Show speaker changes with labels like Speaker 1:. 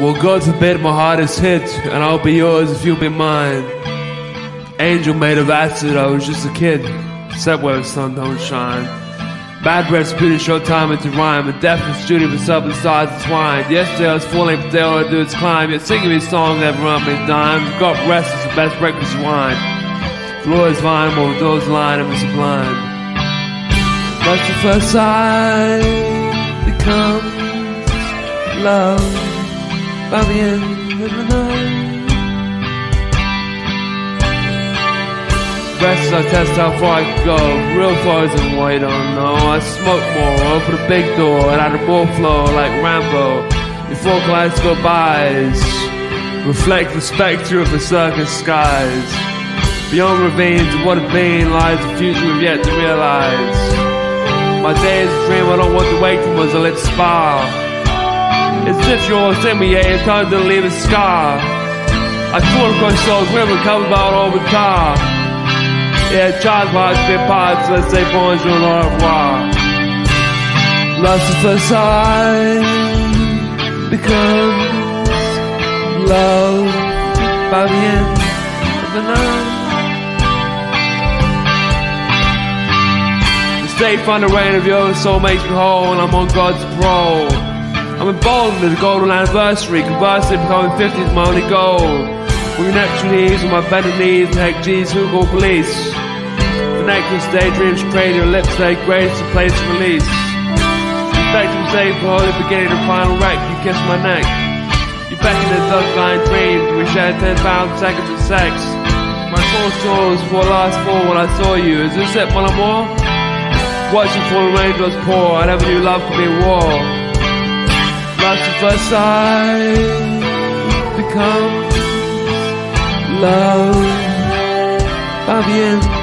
Speaker 1: Well, God forbid my heart is hit, and I'll be yours if you'll be mine. Angel made of acid, I was just a kid. Except where the sun don't shine. Bad breath's pretty short time into rhyme, and death is duty for self and stars entwined. Yesterday I was falling, but today all do is climb. Yet singing these songs never run me dime. Got rest is the best breakfast wine. Floor is vine, while doors line, I'm sublime. But the first sight becomes love by the end of the night. Rest I test how far I go. Real far isn't what I don't know. I smoke more, open a big door, and add more flow like Rimbaud. Before kaleidoscope eyes reflect the spectre of the circus skies. Beyond ravines of what have been lies the future we've yet to realize. My day is a dream I don't want to wake from as I let spar. It's just your yeah, it's time to leave a scar. I across those river comes about all the car. Yeah, charge my spit parts, let's say bonjour, au revoir. Lost at first sight becomes love by the end of the night. The state find the rain of your soul makes me whole, and I'm on God's parole. I'm involved in the golden anniversary, conversely becoming 50 is my only goal. With your natural knees, with my bended knees, and heck G's who go police. The necklace daydreams your lips like grace, a place of release. Respectful safe for holy beginning and final wreck, you kiss my neck. You beckon in dark line dreams, we shared 10,000 seconds of sex. My four souls for last fall when I saw you, is this it, mon amour? Watching fallen raindrops pour, I never knew love could be war. First sight becomes love. By